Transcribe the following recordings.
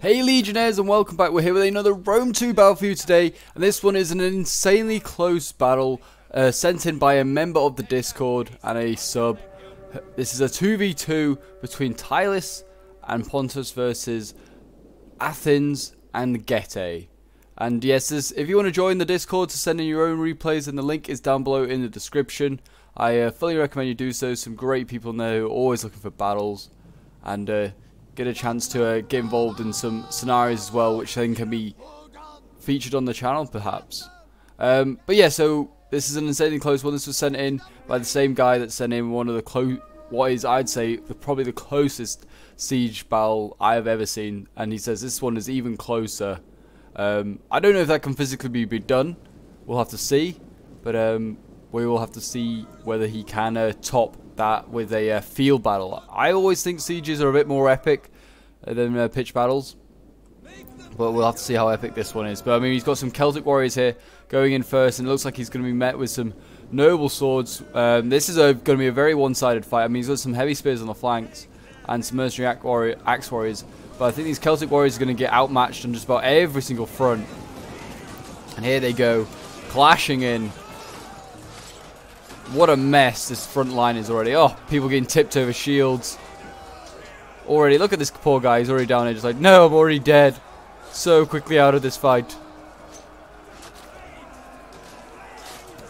Hey Legionnaires and welcome back, we're here with another Rome 2 battle for you today and this one is an insanely close battle uh, sent in by a member of the Discord and a sub. This is a 2v2 between Tylis and Pontus versus Athens and Getae. And yes, this, if you want to join the Discord to send in your own replays then the link is down below in the description. I uh, fully recommend you do so, some great people in there who are always looking for battles and uh, get a chance to uh, get involved in some scenarios as well, which then can be featured on the channel, perhaps. Um, but yeah, so this is an insanely close one. This was sent in by the same guy that sent in one of the close, what is I'd say the, probably the closest siege battle I have ever seen, and he says this one is even closer. Um, I don't know if that can physically be, done. We'll have to see, but um, we will have to see whether he can uh, top that with a uh, field battle. I always think sieges are a bit more epic than uh, pitch battles. But we'll have to see how epic this one is. But I mean, he's got some Celtic warriors here going in first, and it looks like he's going to be met with some noble swords. Um, this is going to be a very one-sided fight. I mean, he's got some heavy spears on the flanks and some mercenary axe, warrior, axe warriors. But I think these Celtic warriors are going to get outmatched on just about every single front. And here they go, clashing in. What a mess this front line is already. Oh, people getting tipped over shields. Already, look at this poor guy. He's already down here just like, no, I'm already dead. So quickly out of this fight.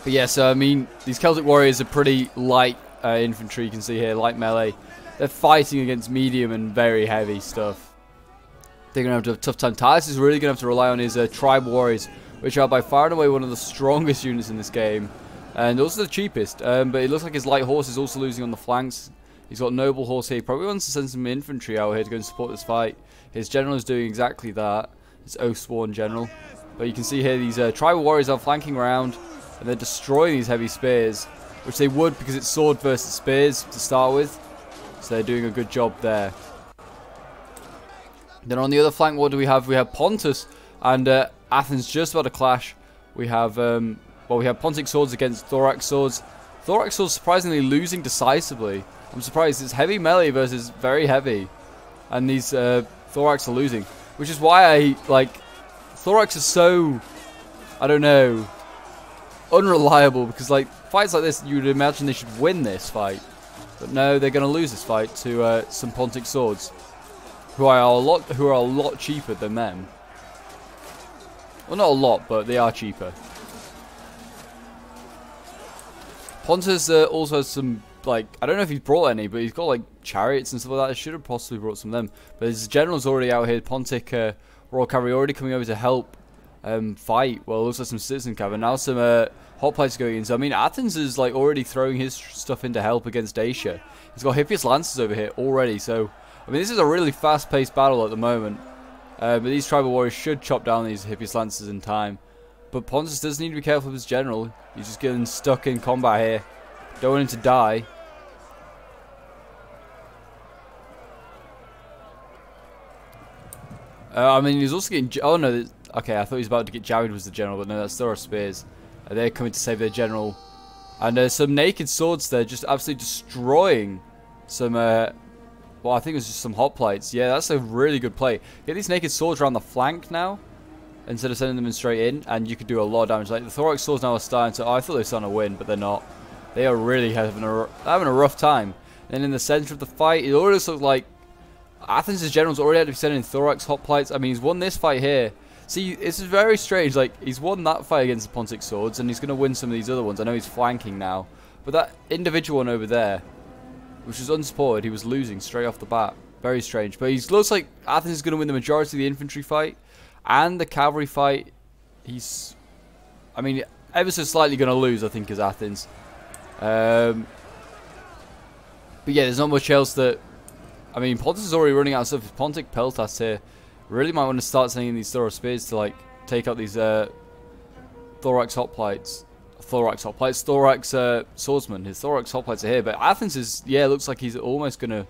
But yeah, so I mean, these Celtic warriors are pretty light uh, infantry, you can see here, light melee. They're fighting against medium and very heavy stuff. They're going to have to a tough time. Tylis is really going to have to rely on his uh, tribal warriors, which are by far and away one of the strongest units in this game. And also the cheapest. Um, but it looks like his light horse is also losing on the flanks. He's got noble horse here. He probably wants to send some infantry out here to go and support this fight. His general is doing exactly that. His Oathsworn general. But you can see here these uh, tribal warriors are flanking around. And they're destroying these heavy spears. Which they would because it's sword versus spears to start with. So they're doing a good job there. Then on the other flank, what do we have? We have Pontus and uh, Athens just about to clash. We have um, well, we have Pontic swords against Thorax swords. Thorax swords surprisingly losing decisively. I'm surprised. It's heavy melee versus very heavy. And these uh, Thorax are losing. Which is why I, like, Thorax is so, I don't know, unreliable. Because, like, fights like this, you would imagine they should win this fight. But no, they're going to lose this fight to uh, some Pontic swords. Who are a lot, who are a lot cheaper than them. Well, not a lot, but they are cheaper. Pontus uh, also has some, like, I don't know if he's brought any, but he's got, like, chariots and stuff like that. I should have possibly brought some of them. But his general's already out here. Pontic uh, Royal Cavalry already coming over to help um, fight. Well, also some citizen cavalry. Now some uh, hoplites going in. So, I mean, Athens is, like, already throwing his stuff into help against Dacia. He's got Hippias Lancers over here already. So, I mean, this is a really fast-paced battle at the moment. Uh, but these tribal warriors should chop down these Hippias Lancers in time. But Pontus does need to be careful of his general. He's just getting stuck in combat here. Don't want him to die. Uh, I mean, he's also getting... Oh, no. Okay, I thought he was about to get Jared was the general, but no, that's Thor Spears. Uh, they're coming to save their general. And there's some naked swords there just absolutely destroying some... Uh, well, I think it was just some hoplites. Yeah, that's a really good play. Get these naked swords around the flank now instead of sending them in straight in, and you could do a lot of damage. Like the Thorax swords now are starting to. I thought they were starting to win, but they're not. They are really having a having a rough time. And in the center of the fight, it always looked like Athens' generals already had to be sending Thorax hoplites. I mean, he's won this fight here. See, this is very strange. Like he's won that fight against the Pontic swords, and he's going to win some of these other ones. I know he's flanking now, but that individual one over there, which was unsupported, he was losing straight off the bat. Very strange. But he looks like Athens is going to win the majority of the infantry fight. And the cavalry fight, he's, I mean, ever so slightly going to lose, I think, as Athens. Um, but yeah, there's not much else that, I mean, Pontus is already running out of stuff. Pontic Peltas here really might want to start sending these Thorax Spears to, like, take out these uh, Thorax Hoplites. Thorax Hoplites, Thorax uh, Swordsman. His Thorax Hoplites are here, but Athens is, yeah, looks like he's almost going to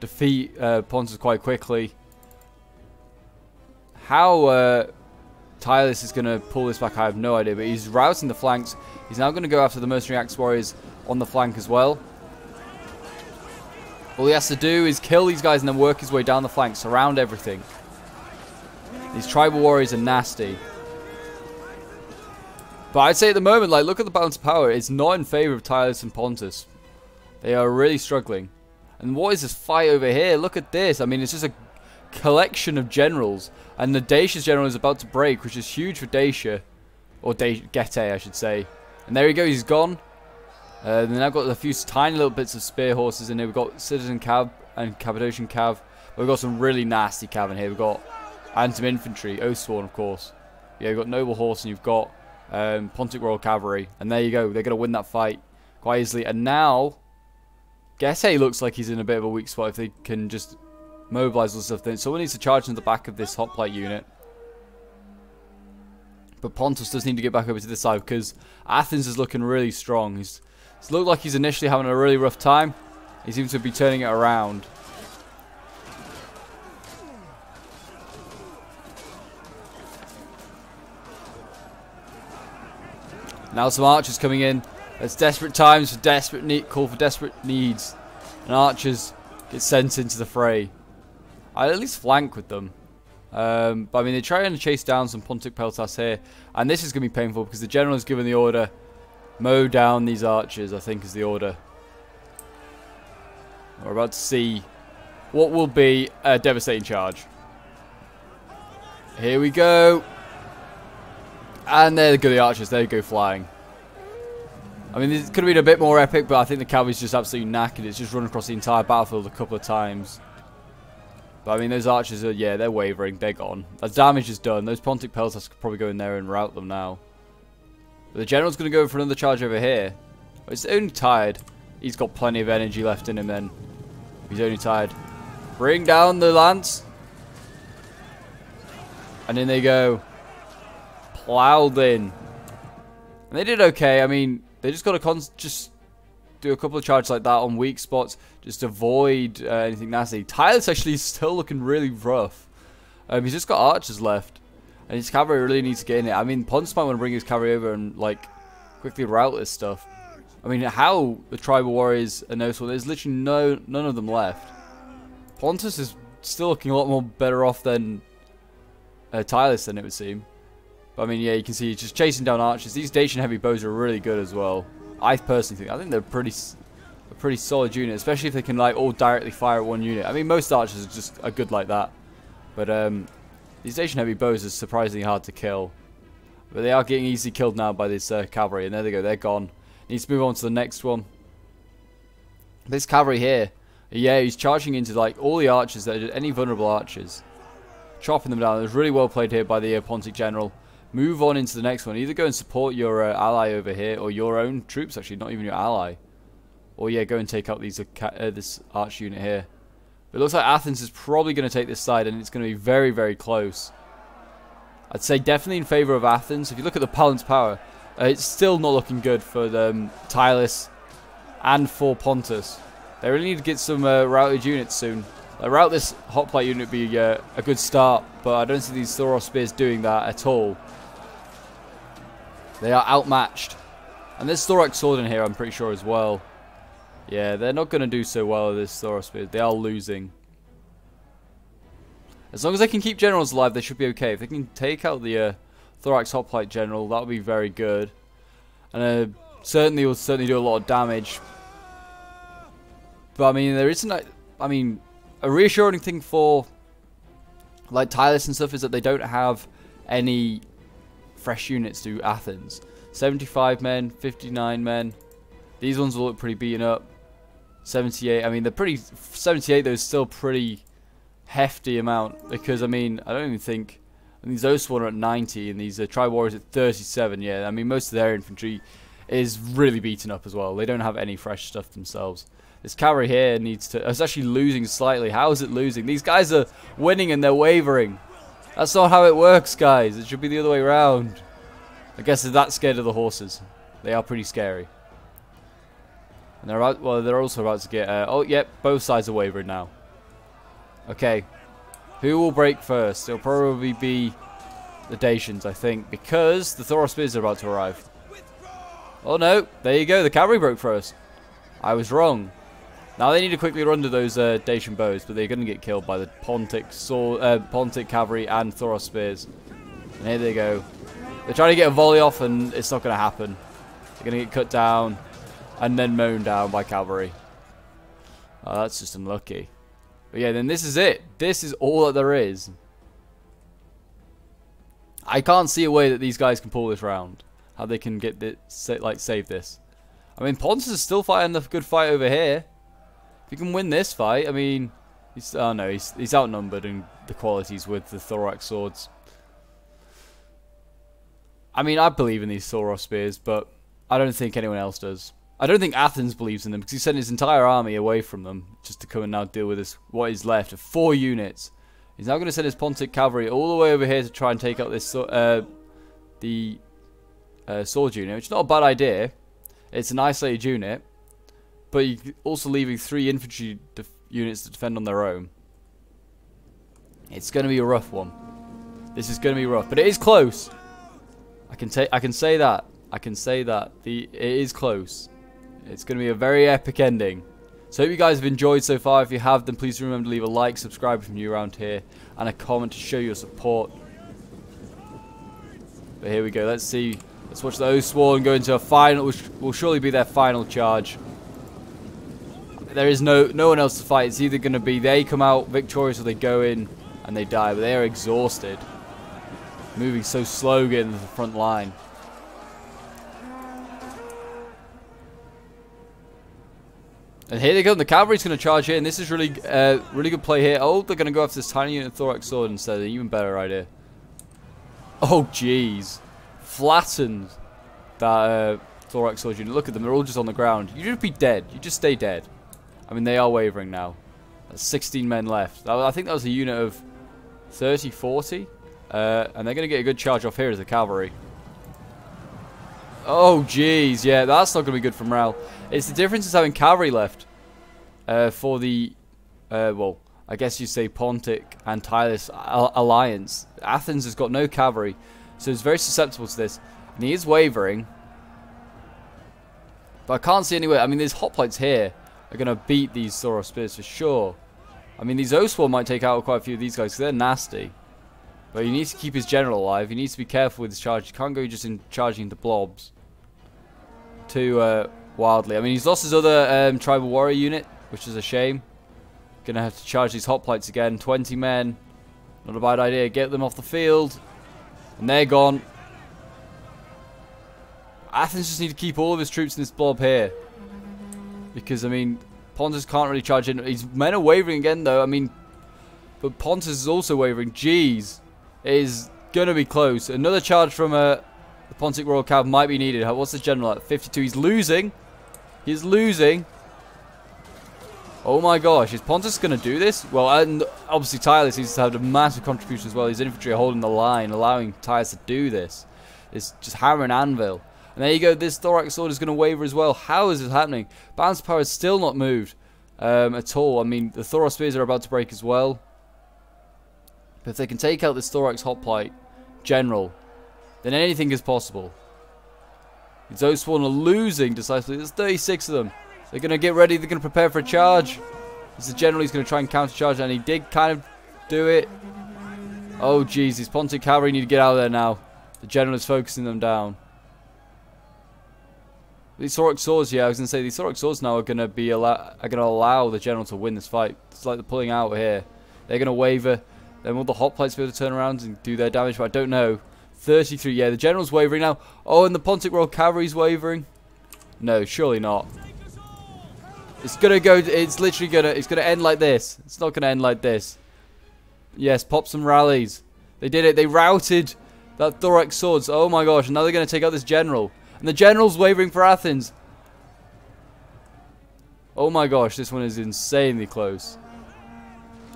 defeat uh, Pontus quite quickly. How uh, is going to pull this back, I have no idea. But he's routing the flanks. He's now going to go after the Mercenary Axe Warriors on the flank as well. All he has to do is kill these guys and then work his way down the flank, surround everything. These tribal warriors are nasty. But I'd say at the moment, like, look at the balance of power. It's not in favor of Tylis and Pontus. They are really struggling. And what is this fight over here? Look at this. I mean, it's just a collection of generals. And the Dacia's general is about to break, which is huge for Dacia. Or da Getae, I should say. And there he goes. He's gone. Uh, then I've got a few tiny little bits of spear horses in here. We've got Citizen Cav and Cappadocian Cav. We've got some really nasty Cav in here. We've got Antim Infantry, Oathsworn, of course. Yeah, you've got Noble Horse and you've got um, Pontic Royal Cavalry. And there you go. They're going to win that fight quite easily. And now, Getae looks like he's in a bit of a weak spot if they can just mobilize all stuff. Then someone needs to charge in the back of this hoplite unit. But Pontus does need to get back over to this side because Athens is looking really strong. He's it looked like he's initially having a really rough time. He seems to be turning it around. Now some archers coming in. It's desperate times for desperate need call for desperate needs. And archers get sent into the fray. I at least flank with them. Um, but I mean, they're trying to chase down some Pontic Peltas here. And this is going to be painful because the general has given the order Mow down these archers, I think is the order. We're about to see what will be a devastating charge. Here we go. And there go the archers. They go flying. I mean, this could have been a bit more epic, but I think the cavalry's just absolutely knackered. It's just run across the entire battlefield a couple of times. But I mean, those archers are, yeah, they're wavering. They're gone. The damage is done. Those Pontic Peltas could probably go in there and rout them now. But the general's going to go for another charge over here. He's only tired. He's got plenty of energy left in him then. He's only tired. Bring down the lance. And in they go. Plowed in. And they did okay. I mean, they just got to just do a couple of charges like that on weak spots. Just avoid uh, anything nasty. Tyler's actually still looking really rough. Um, he's just got archers left. And his cavalry really needs to get in it. I mean, Pontus might want to bring his cavalry over and, like, quickly rout this stuff. I mean, how the tribal warriors are noticeable. There's literally no none of them left. Pontus is still looking a lot more better off than uh, than it would seem. But I mean, yeah, you can see he's just chasing down archers. These Dacian heavy bows are really good as well. I personally think I think they're pretty a pretty solid unit, especially if they can like all directly fire at one unit. I mean, most archers are just are good like that. But um, these Dacian heavy bows are surprisingly hard to kill. But they are getting easily killed now by this uh, cavalry. And there they go, they're gone. Needs to move on to the next one. This cavalry here, yeah, he's charging into like all the archers, that are any vulnerable archers. Chopping them down. It was really well played here by the uh, Pontic general. Move on into the next one. Either go and support your uh, ally over here, or your own troops actually, not even your ally. Or yeah, go and take out these uh, this arch unit here. But it looks like Athens is probably going to take this side, and it's going to be very, very close. I'd say definitely in favour of Athens. If you look at the balance power, uh, it's still not looking good for um, Tylis and for Pontus. They really need to get some uh, routed units soon. A route this hoplite unit would be uh, a good start, but I don't see these Thoros spears doing that at all. They are outmatched. And there's Thorax sword in here, I'm pretty sure, as well. Yeah, they're not going to do so well with this Thorax Spear. They are losing. As long as they can keep generals alive, they should be okay. If they can take out the uh, Thorax Hoplite General, that would be very good. And uh, certainly will certainly do a lot of damage. But I mean, there isn't. A, I mean, a reassuring thing for like Tylis and stuff is that they don't have any fresh units to Athens. 75 men, 59 men. These ones will look pretty beaten up. 78. I mean, they're pretty. 78 though is still pretty hefty amount because I mean I don't even think. I mean, are at 90 and these uh, Tri Warriors at 37. Yeah, I mean most of their infantry is really beaten up as well. They don't have any fresh stuff themselves. This cavalry here needs to. It's actually losing slightly. How is it losing? These guys are winning and they're wavering. That's not how it works, guys. It should be the other way around. I guess they're that scared of the horses. They are pretty scary. And they're about, well, they're also about to get, uh, oh, yep, both sides are wavering now. Okay. Who will break first? It'll probably be the Dacians, I think, because the Thoros Spears are about to arrive. Oh no, there you go, the cavalry broke first. I was wrong. Now they need to quickly run to those uh, Dacian bows, but they're going to get killed by the Pontic, sword, uh, Pontic cavalry and Thoros spears. And here they go. They're trying to get a volley off, and it's not going to happen. They're going to get cut down and then mown down by cavalry. Oh, that's just unlucky. But yeah, then this is it. This is all that there is. I can't see a way that these guys can pull this round. How they can get this, like, save this. I mean, Pontus is still fighting a good fight over here. If you can win this fight, I mean, he's, oh no, he's, he's outnumbered in the qualities with the thorax swords. I mean, I believe in these Thoros spears, but I don't think anyone else does. I don't think Athens believes in them because he sent his entire army away from them just to come and now deal with this what is left of four units. He's now going to send his Pontic cavalry all the way over here to try and take out this uh, the uh, sword unit, which is not a bad idea. It's an isolated unit, but you're also leaving three infantry units to defend on their own. It's going to be a rough one. This is going to be rough, but it is close. I can take. I can say that. I can say that the it is close. It's going to be a very epic ending. So hope you guys have enjoyed so far. If you have, then please remember to leave a like, subscribe if you're new around here, and a comment to show your support. But here we go. Let's see. Let's watch the Oathsworn go into a final, which will surely be their final charge. There is no no one else to fight. It's either going to be they come out victorious or they go in and they die. But they are exhausted. Moving so slow getting to the front line. And here they go. The cavalry's going to charge here, and this is really, uh, really good play here. Oh, they're going to go after this tiny unit thorax sword instead. An even better idea. Oh, jeez, flattened that uh, thorax sword unit. Look at them; they're all just on the ground. You just be dead. You just stay dead. I mean, they are wavering now. There's 16 men left. I think that was a unit of 30, 40, uh, and they're going to get a good charge off here as the cavalry. Oh, jeez. Yeah, that's not going to be good for morale. It's the difference is having cavalry left uh, for the, uh, well, I guess you say Pontic and Tylis alliance. Athens has got no cavalry, so it's very susceptible to this. And he is wavering. But I can't see anywhere. I mean, these hoplites here are going to beat these Thoros Spears for sure. I mean, these Oathsworn might take out quite a few of these guys because they're nasty. But he needs to keep his general alive. He needs to be careful with his charge. He can't go just in charging into blobs too uh, wildly. I mean, he's lost his other um, tribal warrior unit, which is a shame. Gonna have to charge these hoplites again. 20 men. Not a bad idea. Get them off the field. And they're gone. Athens just need to keep all of his troops in this blob here. Because, I mean, Pontus can't really charge in. His men are wavering again, though. I mean, but Pontus is also wavering. Jeez. It is going to be close. Another charge from uh, the Pontic Royal Cav might be needed. What's the general at? 52. He's losing. He's losing. Oh my gosh, is Pontus going to do this? Well, and obviously Tylis he's had a massive contribution as well. His infantry are holding the line, allowing Tylis to do this. It's just hammer and anvil. And there you go, this Thorax Sword is going to waver as well. How is this happening? Balance power is still not moved um, at all. I mean, the Thorax Spears are about to break as well. But if they can take out this Thorax Hoplite General, then anything is possible. Oathsworn are losing decisively. There's 36 of them. They're going to get ready. They're going to prepare for a charge. This is going to try and counter charge, and he did kind of do it. Oh, jeez. These Pontic cavalry need to get out of there now. The general is focusing them down. These Thorax swords, yeah, I was going to say, these Thorax swords now are going to be allow are going to allow the general to win this fight. It's like they're pulling out here. They're going to waver. Then will the hoplites be able to turn around and do their damage? But I don't know. 33. Yeah, the general's wavering now. Oh, and the Pontic Royal Cavalry's wavering. No, surely not. It's gonna go. It's literally gonna. It's gonna end like this. It's not gonna end like this. Yes, pop some rallies. They did it. They routed that Thorax swords. Oh my gosh! Now they're gonna take out this general. And the general's wavering for Athens. Oh my gosh! This one is insanely close.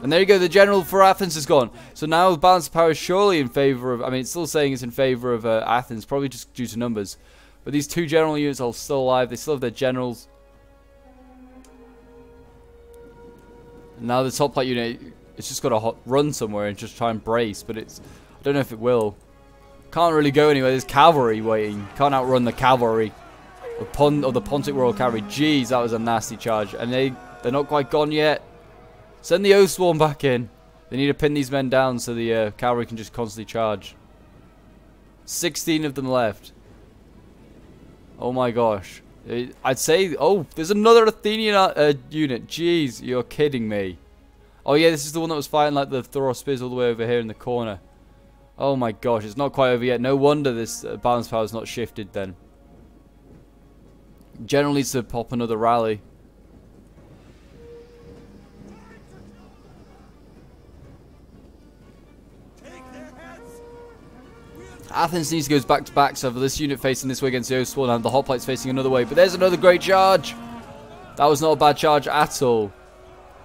And there you go, the general for Athens is gone. So now the balance of power is surely in favour of, I mean, it's still saying it's in favour of uh, Athens, probably just due to numbers. But these two general units are still alive, they still have their generals. And now the top plate unit, it's just got to run somewhere and just try and brace, but it's, I don't know if it will. Can't really go anywhere, there's cavalry waiting. Can't outrun the cavalry. Or, Pon or the Pontic Royal Cavalry. Jeez, that was a nasty charge. And they They're not quite gone yet. Send the Oathsworn back in. They need to pin these men down so the uh, cavalry can just constantly charge. 16 of them left. Oh my gosh. I'd say, oh, there's another Athenian uh, uh, unit. Jeez, you're kidding me. Oh yeah, this is the one that was fighting like the Thoros spears all the way over here in the corner. Oh my gosh, it's not quite over yet. No wonder this uh, balance power is not shifted then. General needs to pop another rally. Athens needs to go back to back, so for this unit facing this way against the Oathsworn and the Hoplites facing another way. But there's another great charge. That was not a bad charge at all.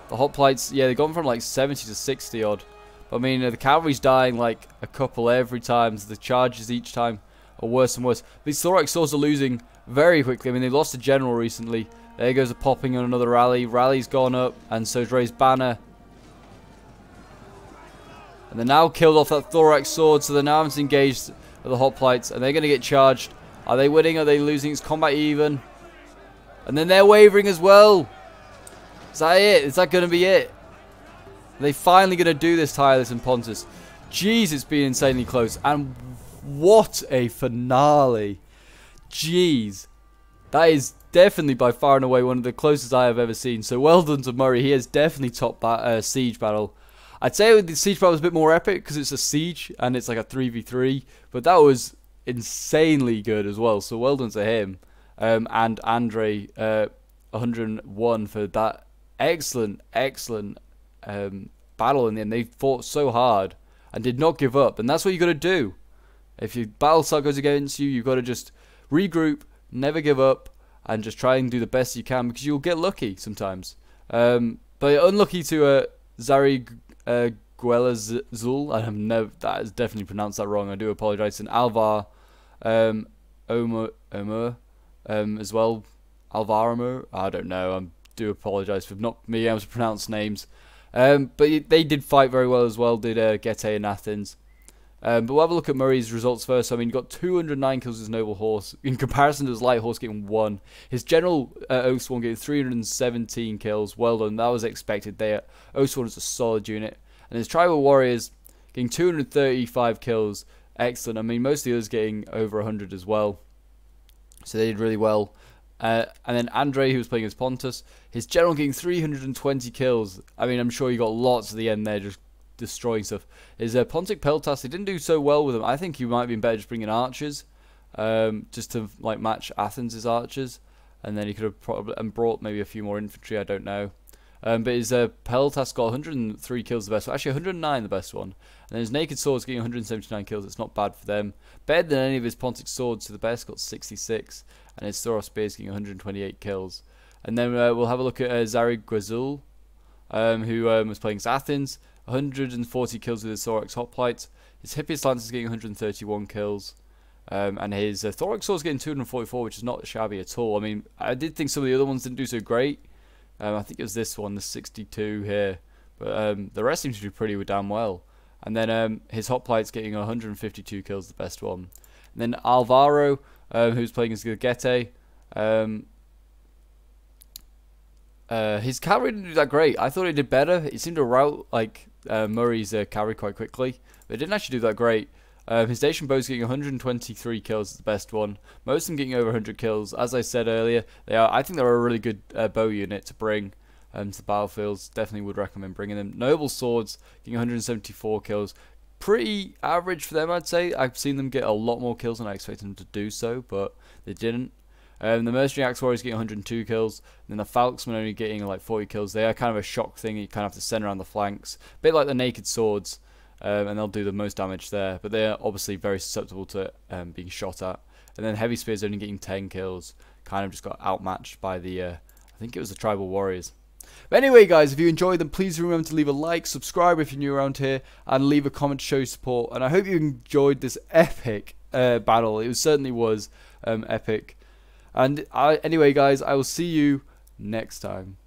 The Hoplites, yeah, they've gone from like 70 to 60 odd. But I mean, uh, the cavalry's dying like a couple every time. The charges each time are worse and worse. These Thorax swords are losing very quickly. I mean, they lost a general recently. There goes a popping on another rally. Rally's gone up, and so Dre's banner. And they're now killed off that Thorax sword, so they're now engaged with the Hoplites, and they're going to get charged. Are they winning? Are they losing? It's combat even. And then they're wavering as well. Is that it? Is that going to be it? Are they finally going to do this, Tylis and Pontus? Jeez, it's been insanely close. And what a finale. Jeez. That is definitely by far and away one of the closest I have ever seen. So well done to Murray. He has definitely topped that uh, siege battle. I'd say the siege battle was a bit more epic because it's a siege and it's like a 3v3. But that was insanely good as well. So well done to him. Um, and Andre, uh, 101 for that excellent, excellent um, battle in the end. They fought so hard and did not give up. And that's what you got to do. If your battle start goes against you, you've got to just regroup, never give up, and just try and do the best you can because you'll get lucky sometimes. Um, but unlucky to uh, Zari uh, Guelazul. I have never that is definitely pronounced that wrong. I do apologise. And Alvar um, Omer, Omer um, as well. Alvaramo. I don't know. I do apologise for not being able to pronounce names. Um, but they did fight very well as well. Did uh, Getae and Athens. Um, but we'll have a look at Murray's results first. I mean, he got 209 kills his noble horse in comparison to his light horse getting one. His general uh, Oathsworn getting 317 kills. Well done. That was expected there. Oathsworn is a solid unit. And his tribal warriors getting 235 kills. Excellent. I mean, most of the others getting over 100 as well. So they did really well. Uh, and then Andre, who was playing as Pontus, his general getting 320 kills. I mean, I'm sure he got lots at the end there, just destroying stuff. Is uh, Pontic Peltas? He didn't do so well with them. I think he might have been better just bringing archers, um, just to like match Athens' archers, and then he could have probably and brought maybe a few more infantry. I don't know. Um, but his uh, Peltas got 103 kills, the best one. Actually, 109 the best one. And then his Naked Swords getting 179 kills. It's not bad for them. Better than any of his Pontic Swords so the best, got 66. And his Thoros Spears getting 128 kills. And then uh, we'll have a look at uh, Zari Guazul, um, who um, was playing Athens. 140 kills with his Thorax Hoplite. His Hippias Lance is getting 131 kills. Um, and his uh, Thorax Sword is getting 244, which is not shabby at all. I mean, I did think some of the other ones didn't do so great. Um, I think it was this one, the 62 here. But um, the rest seems to do pretty damn well. And then um, his Hoplite's getting 152 kills, the best one. And then Alvaro, who's playing as Getae, um, uh, his carry didn't do that great. I thought he did better. He seemed to route like uh, Murray's uh, carry quite quickly, but it didn't actually do that great. Um, his Dacian bow's getting 123 kills, is the best one. Most of them getting over 100 kills. As I said earlier, they are. I think they're a really good uh, bow unit to bring um, to the battlefields. Definitely would recommend bringing them. Noble swords getting 174 kills. Pretty average for them, I'd say. I've seen them get a lot more kills than I expected them to do so, but they didn't. Um, the Mercenary Axe Warriors getting 102 kills, and then the Falxmen only getting like 40 kills. They are kind of a shock thing. You kind of have to send around the flanks, a bit like the Naked Swords, um, and they'll do the most damage there. But they are obviously very susceptible to um, being shot at. And then Heavy Spears only getting 10 kills, kind of just got outmatched by the, uh, I think it was the Tribal Warriors. But anyway, guys, if you enjoyed them, please remember to leave a like, subscribe if you're new around here, and leave a comment to show support. And I hope you enjoyed this epic uh, battle. It certainly was um, epic. And I, anyway, guys, I will see you next time.